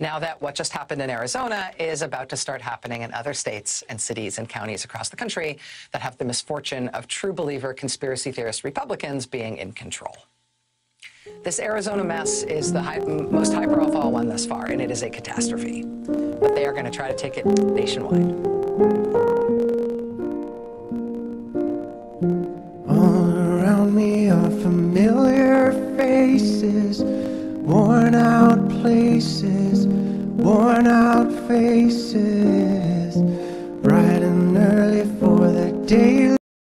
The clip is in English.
now that what just happened in Arizona is about to start happening in other states and cities and counties across the country that have the misfortune of true believer conspiracy theorist Republicans being in control. This Arizona mess is the high, most high profile one thus far, and it is a catastrophe. But they are going to try to take it nationwide. All around me are familiar faces, worn out places, worn out faces, bright and early for the daily.